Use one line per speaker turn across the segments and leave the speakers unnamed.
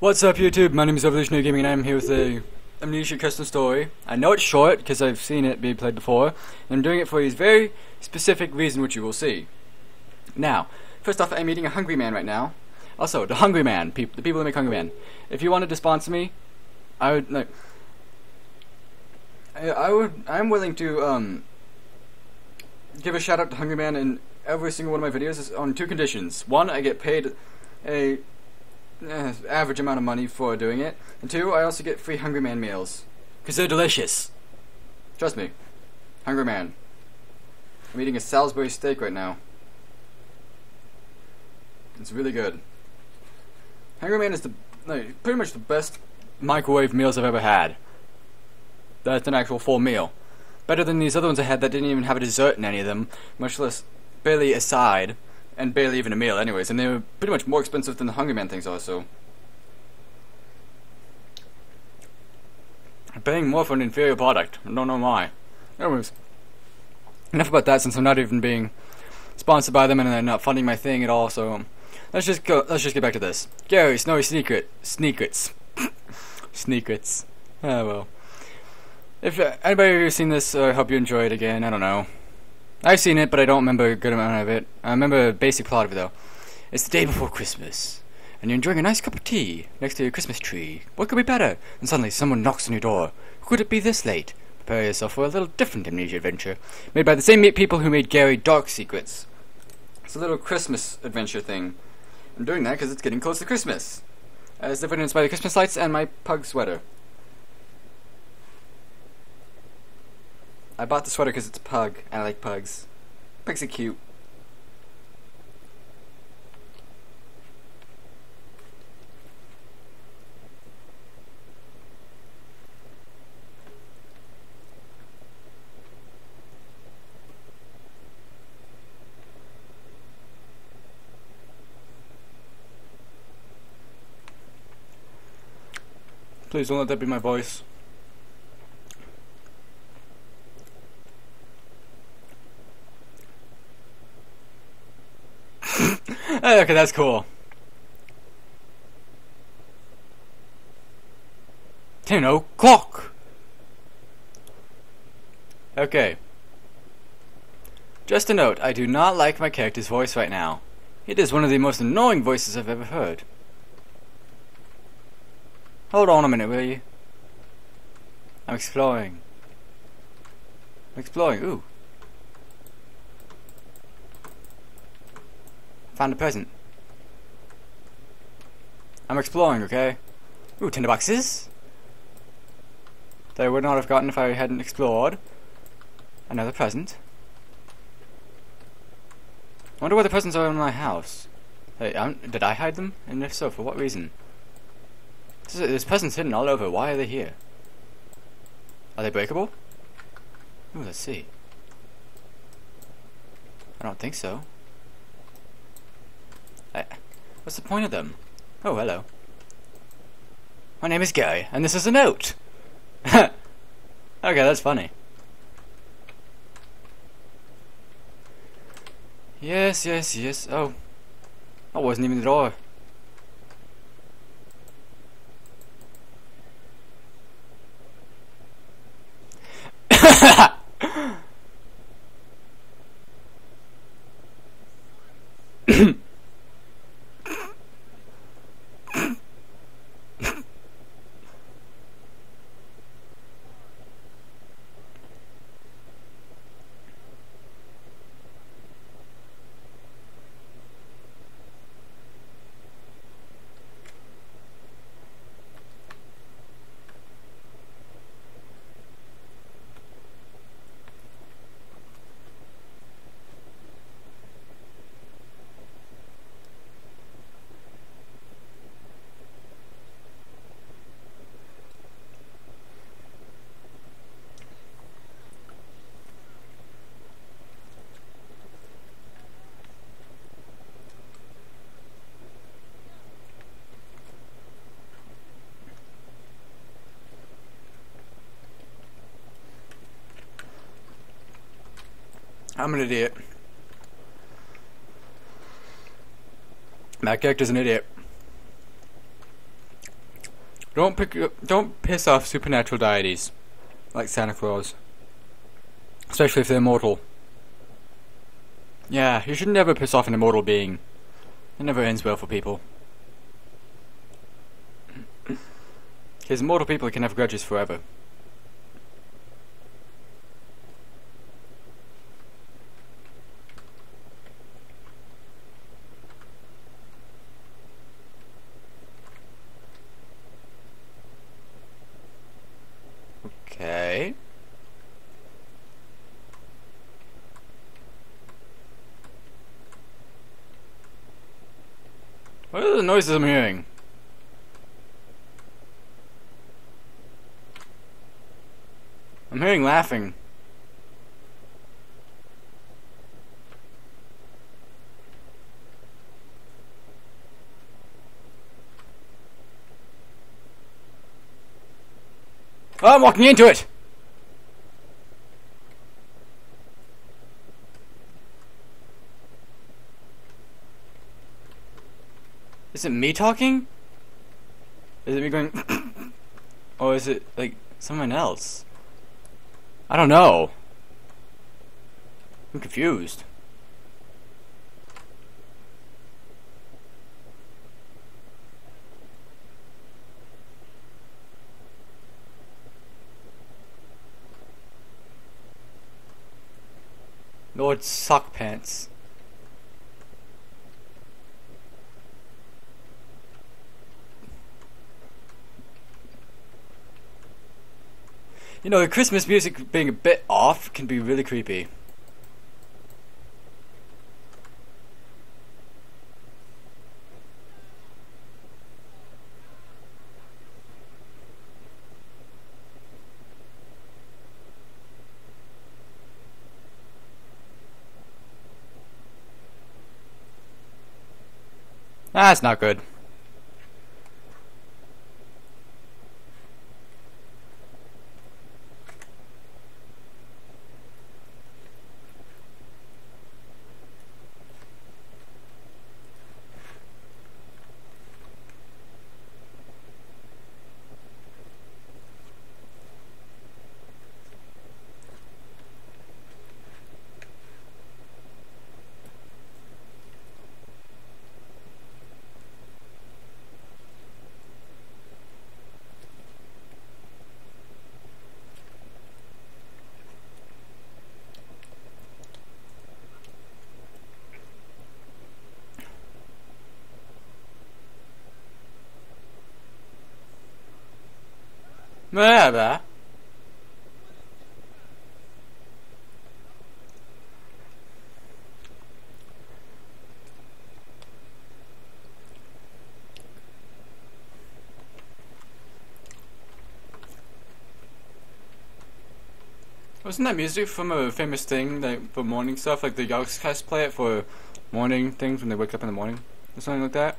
What's up YouTube? My name is Revolutionary Gaming and I'm here with a Amnesia custom story. I know it's short because I've seen it being played before and I'm doing it for a very specific reason which you will see. Now, first off I'm eating a Hungry Man right now. Also, the Hungry Man, the people that make Hungry Man. If you wanted to sponsor me, I would like I, I would I'm willing to um give a shout out to Hungry Man in every single one of my videos on two conditions. One, I get paid a uh, average amount of money for doing it, and two, I also get free Hungry Man meals because they're delicious. Trust me, Hungry Man. I'm eating a Salisbury steak right now. It's really good. Hungry Man is the like, pretty much the best microwave meals I've ever had. That's an actual full meal. Better than these other ones I had that didn't even have a dessert in any of them, much less barely a side and barely even a meal anyways, and they were pretty much more expensive than the Hungry Man things are, so... I'm paying more for an inferior product. I don't know why. Anyways, enough about that since I'm not even being sponsored by them and they're not funding my thing at all, so... Let's just go, let's just get back to this. Gary, Snowy Sneaker, Sneakers. Sneakers. Oh well. If uh, anybody has seen this, uh, I hope you enjoy it again, I don't know. I've seen it, but I don't remember a good amount of it. I remember the basic plot of it, though. It's the day before Christmas, and you're enjoying a nice cup of tea next to your Christmas tree. What could be better? And suddenly someone knocks on your door. Who could it be this late? Prepare yourself for a little different amnesia adventure, made by the same people who made Gary Dark Secrets. It's a little Christmas adventure thing. I'm doing that because it's getting close to Christmas, as evidenced by the Christmas lights and my pug sweater. I bought the sweater because it's a pug. And I like pugs. Pugs are cute. Please don't let that be my voice. Oh, okay, that's cool. Ten o'clock! Okay. Just a note, I do not like my character's voice right now. It is one of the most annoying voices I've ever heard. Hold on a minute, will you? I'm exploring. I'm exploring, ooh. Found a present. I'm exploring, okay? Ooh, tinderboxes? That I would not have gotten if I hadn't explored. Another present. I wonder where the presents are in my house. Hey, um, did I hide them? And if so, for what reason? There's presents hidden all over. Why are they here? Are they breakable? Ooh, let's see. I don't think so. I, what's the point of them? Oh, hello. My name is Guy, and this is a note. okay, that's funny. Yes, yes, yes. Oh. That wasn't even the door. I'm an idiot. That character's an idiot. Don't pick don't piss off supernatural deities like Santa Claus, especially if they're mortal. Yeah, you should never piss off an immortal being. It never ends well for people. Because immortal people can have grudges forever. Okay. What are the noises I'm hearing? I'm hearing laughing. Oh, I'm walking into it! Is it me talking? Is it me going Or is it like someone else? I don't know. I'm confused. Lord Sockpants. You know, the Christmas music being a bit off can be really creepy. That's not good. Merhaba. Wasn't that music from a famous thing like for morning stuff? Like the Yogscast play it for morning things when they wake up in the morning or something like that?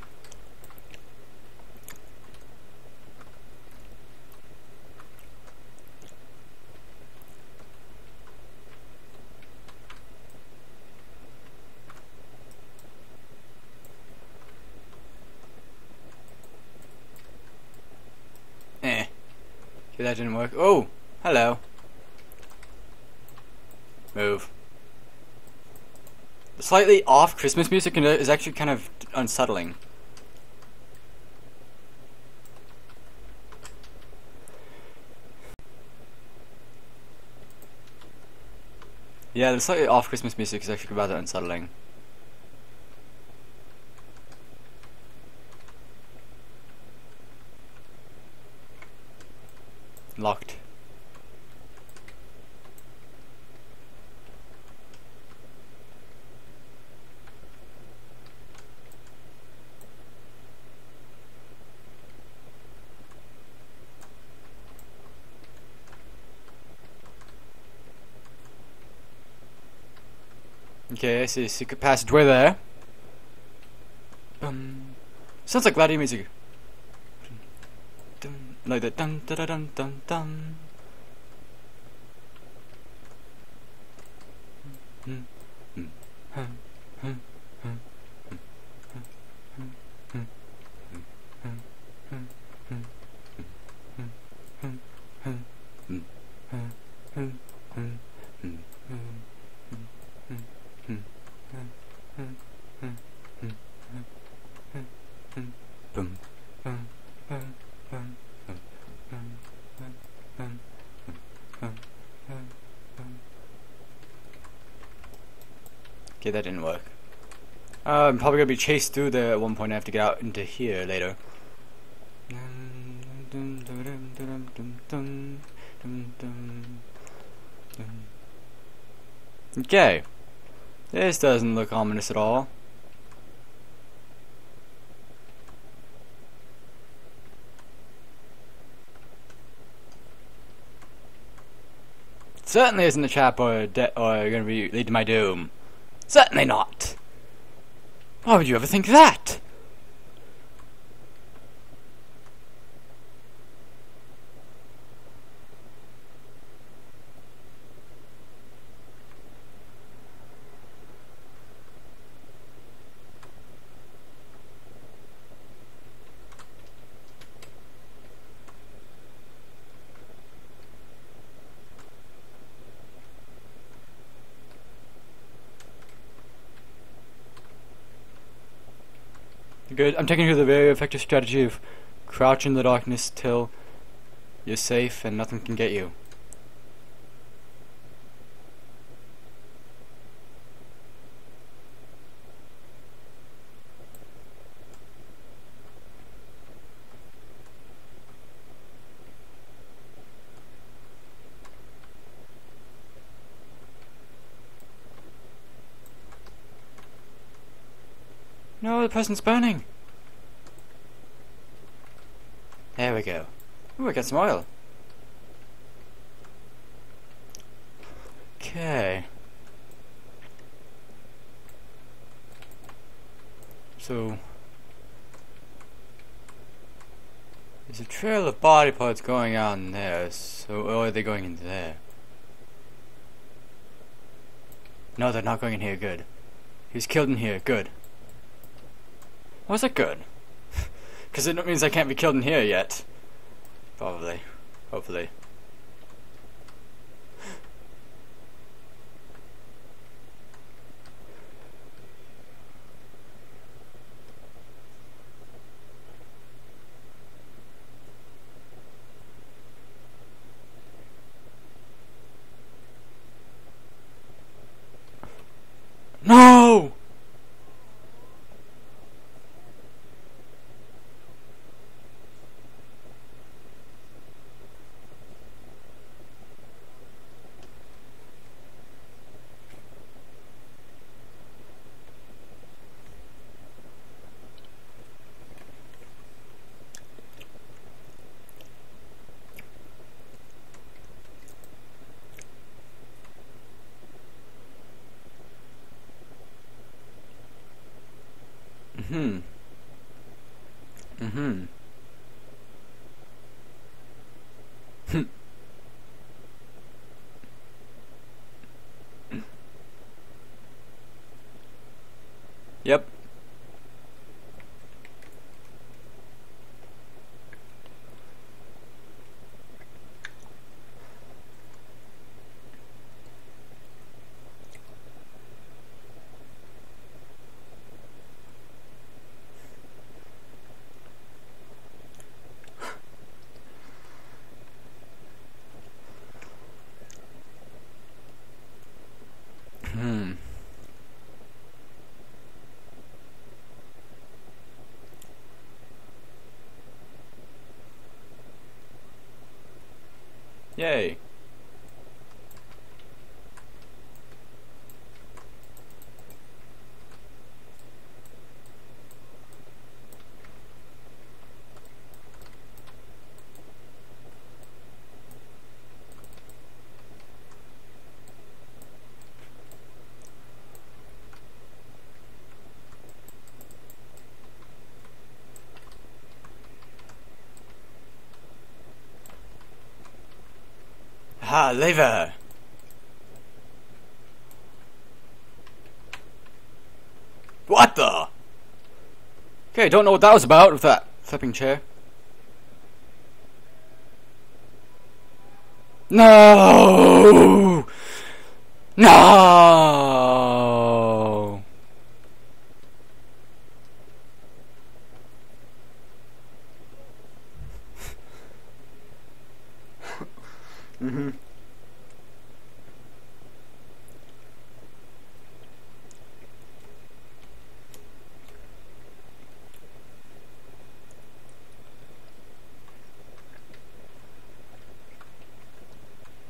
Eh. Okay, that didn't work. Oh! Hello. Move. The slightly off Christmas music is actually kind of unsettling. Yeah, the slightly off Christmas music is actually rather unsettling. Okay, I see a secret passageway there. Um, sounds like gladiator music. Like that. Dun dun dun dun dun. dun. Okay, that didn't work. Uh, I'm probably gonna be chased through there at one point. I have to get out into here later. Okay. This doesn't look ominous at all. Certainly isn't a trap or, or going to be lead to my doom. Certainly not. Why would you ever think that? Good. I'm taking you the very effective strategy of crouch in the darkness till you're safe and nothing can get you. No, the present's burning. There we go. Ooh, I got some oil. Okay. So... There's a trail of body parts going on there, so or are they going in there? No, they're not going in here, good. He was killed in here, good. Was it good? Because it means I can't be killed in here yet. Probably. Hopefully. No! Hmm. Mm-hmm. yep. Hmm. Yay. Ha, lever. What the? Okay, don't know what that was about with that flipping chair. No! No! Mm-hmm.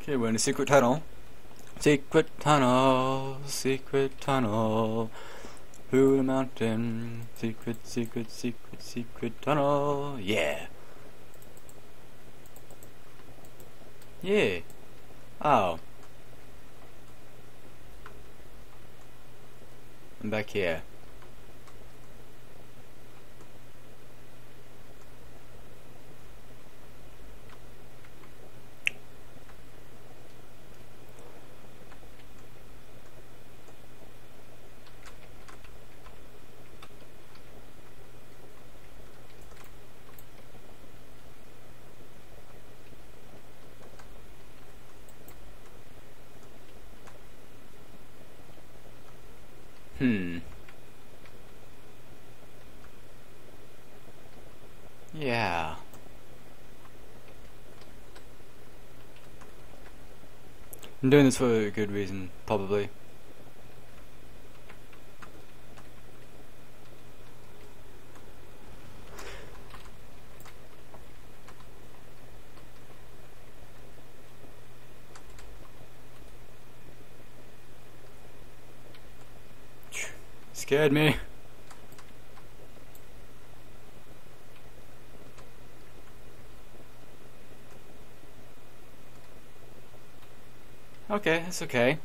Okay, we're in a secret tunnel. Secret tunnel, secret tunnel. Through the mountain. Secret, secret, secret, secret tunnel. Yeah. Yeah. Oh. I'm back here. Hmm. Yeah. I'm doing this for a good reason, probably. Scared me. Okay, that's okay.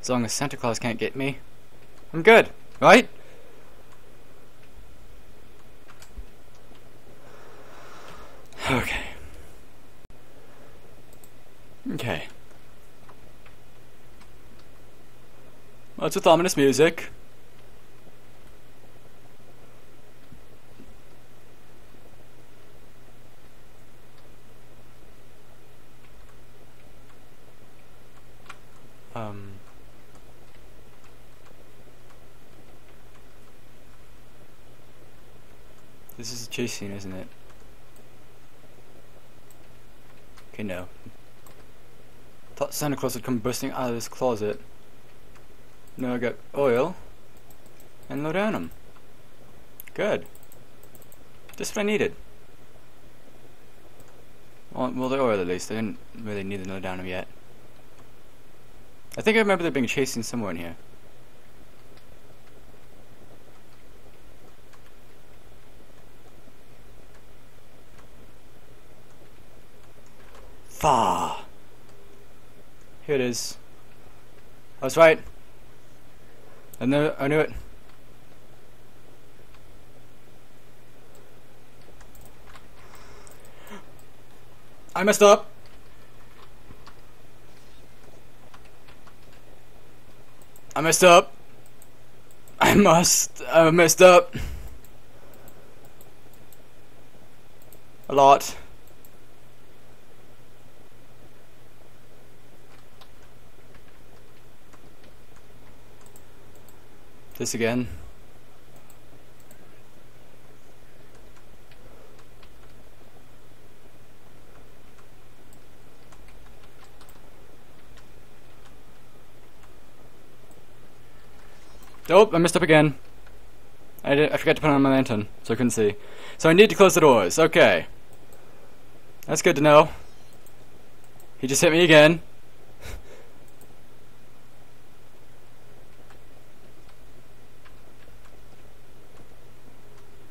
As long as Santa Claus can't get me, I'm good, right? Okay. Okay. Lots of ominous music. Um. This is a chase scene, isn't it? Okay, no. Thought Santa Claus would come bursting out of his closet. No, I got oil and laudanum. Good. Just what I needed. Well, well, the oil at least. I didn't really need the laudanum yet. I think I remember there being chasing in here. Fa. Here it is. I was right. I knew, I knew it. I messed up. I messed up. I must. I messed up. A lot. This again. Oh, I messed up again. I, did, I forgot to put on my lantern, so I couldn't see. So I need to close the doors. Okay. That's good to know. He just hit me again.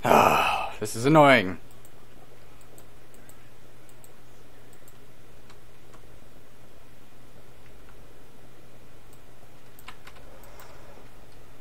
Ah, this is annoying.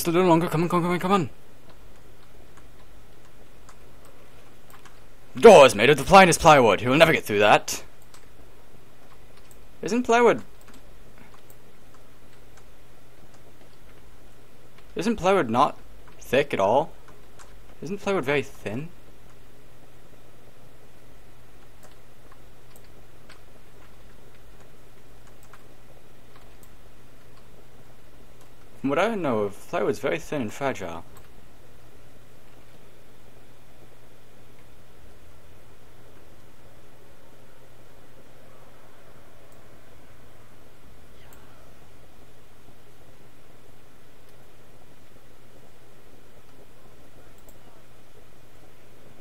Just a little longer. Come on, come on, come on, come on. Door is made of the finest plywood. He will never get through that. Isn't plywood... Isn't plywood not thick at all? Isn't plywood very thin? From what I know of, plywood's very thin and fragile.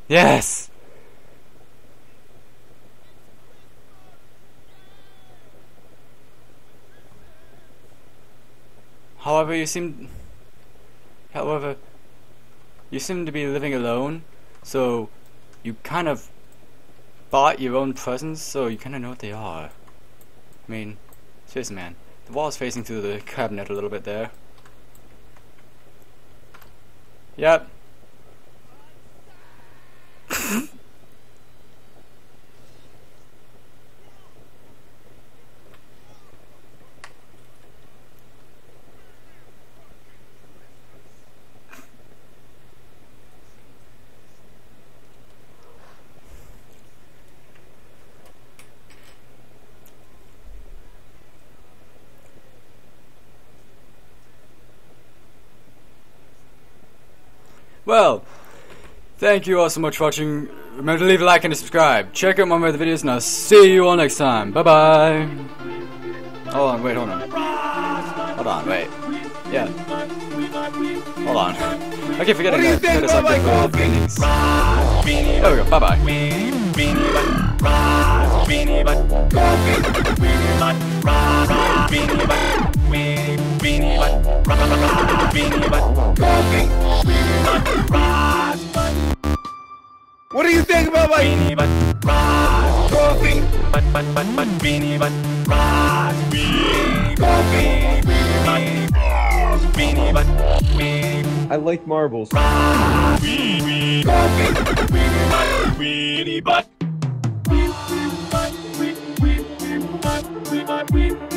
Yes! However, you seem... However, you seem to be living alone, so you kind of bought your own presents, so you kind of know what they are. I mean, seriously, man. The wall's facing through the cabinet a little bit there. Yep, Well, thank you all so much for watching. Remember to leave a like and subscribe. Check out my other videos, and I'll see you all next time. Bye bye. Hold on, wait, hold on. Hold on, wait. Yeah. Hold on. I keep forgetting that. That is beanies. There we go. Bye bye.
What do you think about my beanie butt coffee? But but but but beanie butt beanie coffee beanie butt I like marbles. Beanie coffee beanie butt. we might be in the spot.